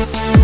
Thank